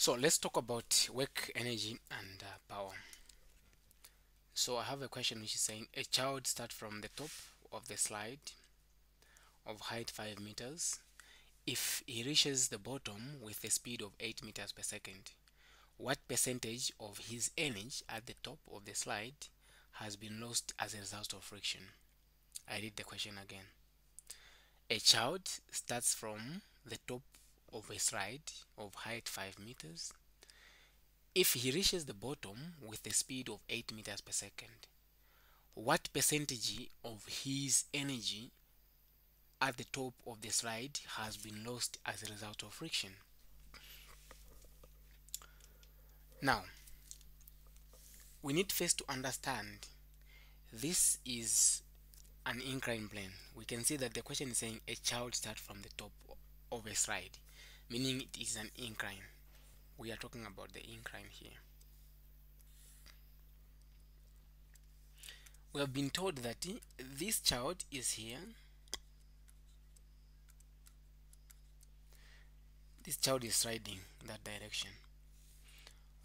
So let's talk about work, energy, and uh, power. So I have a question which is saying a child starts from the top of the slide of height 5 meters. If he reaches the bottom with a speed of 8 meters per second, what percentage of his energy at the top of the slide has been lost as a result of friction? I read the question again. A child starts from the top of a slide of height 5 meters. If he reaches the bottom with a speed of 8 meters per second, what percentage of his energy at the top of the slide has been lost as a result of friction? Now, we need first to understand this is an incline plane. We can see that the question is saying a child starts from the top of a slide, meaning it is an incline. We are talking about the incline here. We have been told that this child is here. This child is riding that direction.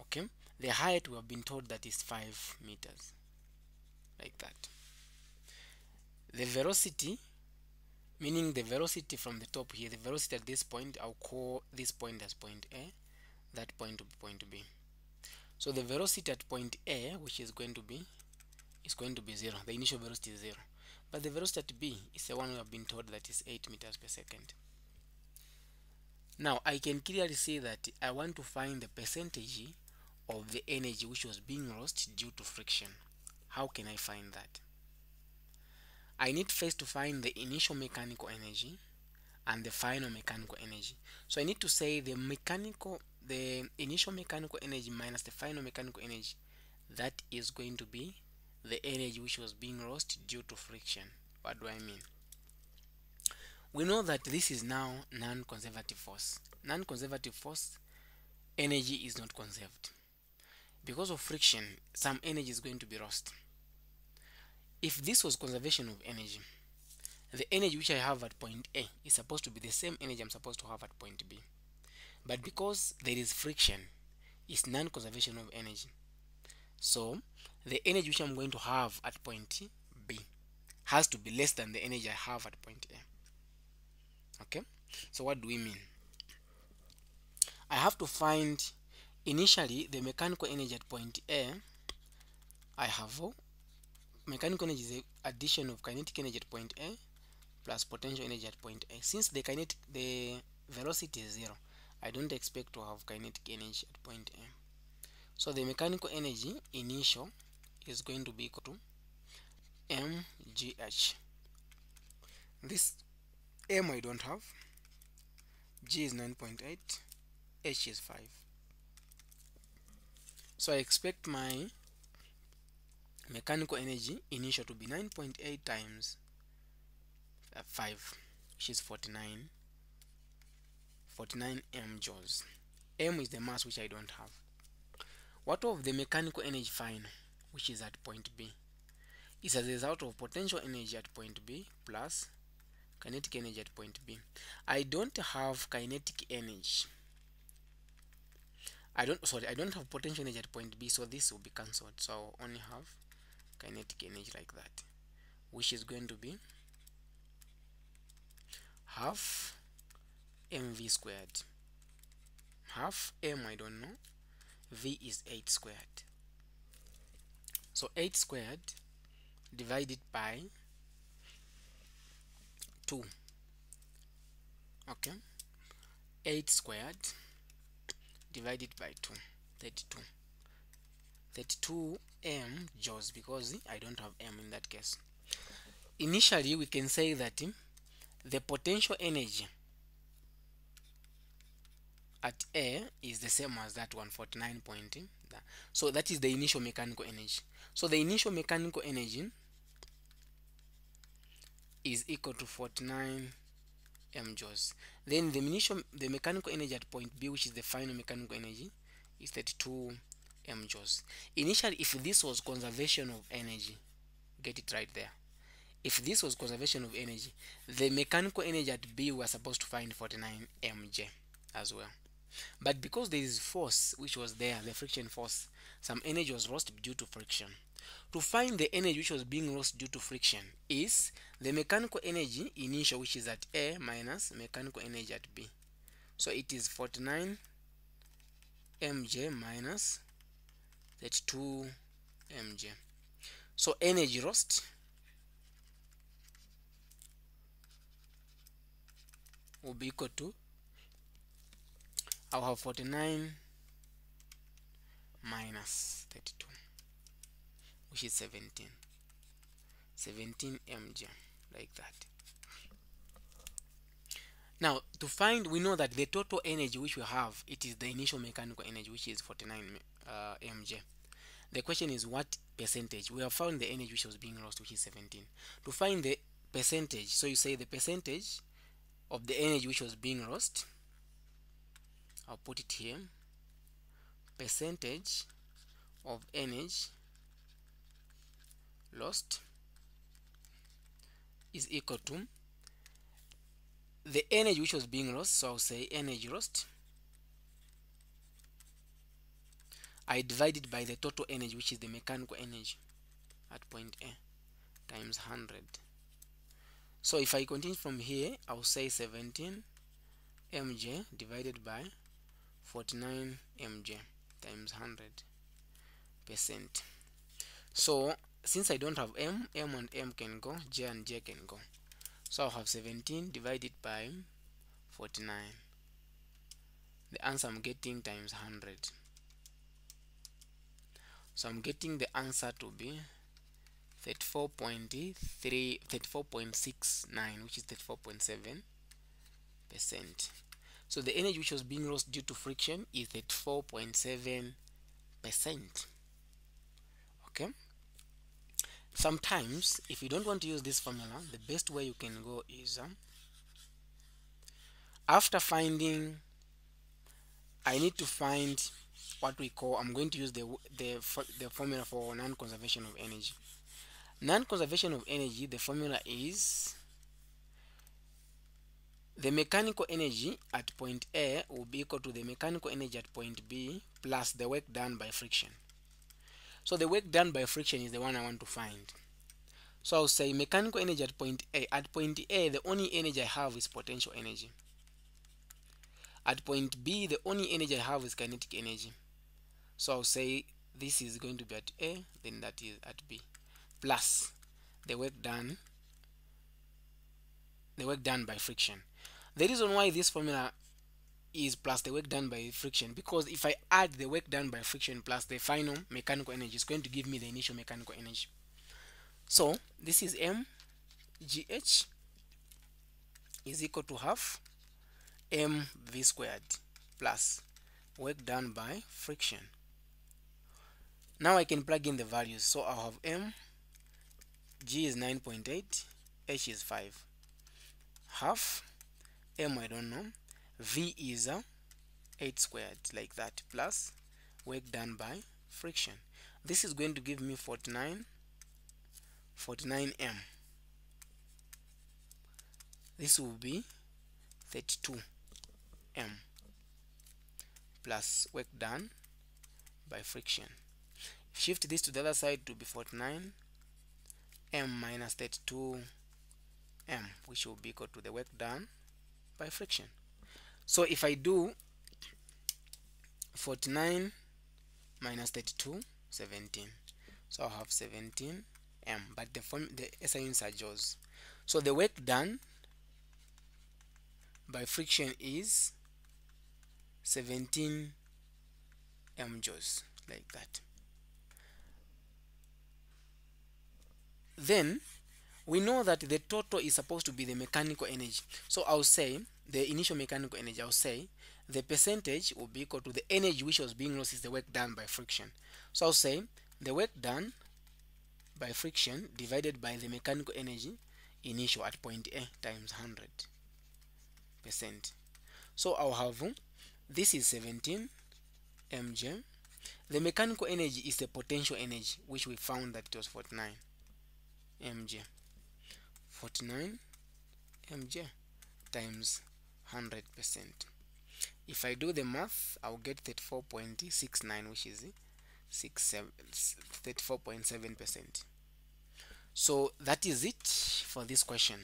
Okay, the height we have been told that is 5 meters, like that. The velocity meaning the velocity from the top here the velocity at this point I'll call this point as point A that point to point B. So the velocity at point A which is going to be is going to be zero. The initial velocity is zero. But the velocity at B is the one we have been told that is 8 meters per second. Now I can clearly see that I want to find the percentage of the energy which was being lost due to friction. How can I find that I need first to find the initial mechanical energy and the final mechanical energy. So I need to say the mechanical, the initial mechanical energy minus the final mechanical energy. That is going to be the energy which was being lost due to friction. What do I mean? We know that this is now non-conservative force. Non-conservative force energy is not conserved. Because of friction, some energy is going to be lost if this was conservation of energy the energy which I have at point A is supposed to be the same energy I'm supposed to have at point B. But because there is friction it's non-conservation of energy. So the energy which I'm going to have at point B has to be less than the energy I have at point A. Okay? So what do we mean? I have to find initially the mechanical energy at point A I have mechanical energy is the addition of kinetic energy at point A plus potential energy at point A. Since the kinetic the velocity is zero, I don't expect to have kinetic energy at point A. So the mechanical energy initial is going to be equal to mgh. This m I don't have, g is 9.8, h is 5. So I expect my mechanical energy initial to be 9.8 times uh, 5 which is 49 49 m joules. m is the mass which I don't have. What of the mechanical energy final which is at point B? Is as a result of potential energy at point B plus kinetic energy at point B. I don't have kinetic energy. I don't sorry I don't have potential energy at point B so this will be cancelled. So I'll only have kinetic energy like that which is going to be half mv squared. Half m I don't know. V is 8 squared. So 8 squared divided by 2 okay. 8 squared divided by 2 32 32 m joules because I don't have m in that case. Initially we can say that the potential energy at A is the same as that 149 point so that is the initial mechanical energy. So the initial mechanical energy is equal to 49 m joules then the initial the mechanical energy at point B which is the final mechanical energy is 32 m initially if this was conservation of energy get it right there. If this was conservation of energy the mechanical energy at b we are supposed to find 49 mj as well. But because there is force which was there the friction force some energy was lost due to friction. To find the energy which was being lost due to friction is the mechanical energy initial which is at A minus mechanical energy at B. So it is 49 mj minus 32 mg so energy lost will be equal to I'll have 49 minus 32 which is 17 17 mg like that now to find we know that the total energy which we have it is the initial mechanical energy which is 49 uh, mj the question is what percentage? We have found the energy which was being lost which is 17 to find the percentage so you say the percentage of the energy which was being lost I'll put it here percentage of energy lost is equal to the energy which was being lost so I'll say energy lost I divide it by the total energy which is the mechanical energy at point A times 100 so if I continue from here I'll say 17 mj divided by 49 mj times 100 percent. So since I don't have m m and m can go j and j can go so I'll have 17 divided by 49 the answer I'm getting times 100 so I'm getting the answer to be 34.3 34.69 which is 34.7 percent. So the energy which was being lost due to friction is 34.7 percent. Okay sometimes if you don't want to use this formula the best way you can go is um, after finding I need to find what we call I'm going to use the the, the formula for non-conservation of energy. Non-conservation of energy the formula is the mechanical energy at point A will be equal to the mechanical energy at point B plus the work done by friction so the work done by friction is the one I want to find. So I'll say mechanical energy at point A. At point A the only energy I have is potential energy. At point B the only energy I have is kinetic energy. So I'll say this is going to be at A then that is at B. Plus the work done the work done by friction. The reason why this formula is plus the work done by friction. Because if I add the work done by friction plus the final mechanical energy it's going to give me the initial mechanical energy. So this is m gh is equal to half m v squared plus work done by friction. Now I can plug in the values. So I'll have m g is 9.8 h is 5 half m I don't know v is uh, 8 squared like that plus work done by friction. This is going to give me 49 49 m. This will be 32 m plus work done by friction. Shift this to the other side to be 49 m minus 32 m which will be equal to the work done by friction so if I do 49 minus 32 17 so I'll have 17 m but the form the SI units are joules so the work done by friction is 17 m joules like that. Then we know that the total is supposed to be the mechanical energy. So I'll say the initial mechanical energy I'll say the percentage will be equal to the energy which was being lost is the work done by friction so I'll say the work done by friction divided by the mechanical energy initial at point A times 100 percent so I'll have this is 17 mg. the mechanical energy is the potential energy which we found that it was 49 mg. 49 mg times 100 percent. If I do the math I'll get 34.69 which is 34.7 percent. So that is it for this question